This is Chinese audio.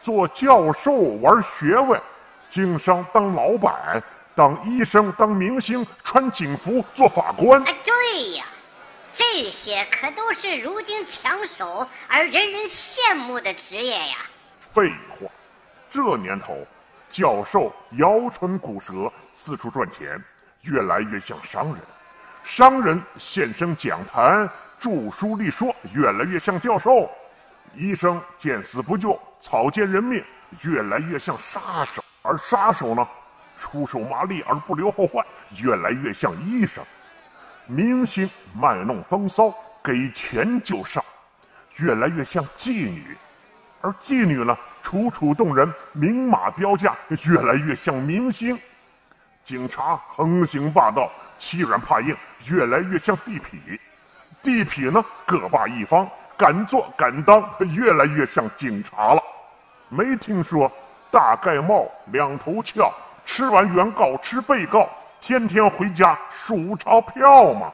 做教授玩学问，经商当老板，当医生当明星，穿警服做法官。哎，对呀，这些可都是如今抢手而人人羡慕的职业呀。废话，这年头，教授摇唇鼓舌，四处赚钱，越来越像商人；商人现身讲坛，著书立说，越来越像教授；医生见死不救。草菅人命，越来越像杀手；而杀手呢，出手麻利而不留后患，越来越像医生。明星卖弄风骚，给钱就上，越来越像妓女；而妓女呢，楚楚动人，明码标价，越来越像明星。警察横行霸道，欺软怕硬，越来越像地痞；地痞呢，各霸一方。敢做敢当，越来越像警察了。没听说大盖帽两头翘，吃完原告吃被告，天天回家数钞票吗？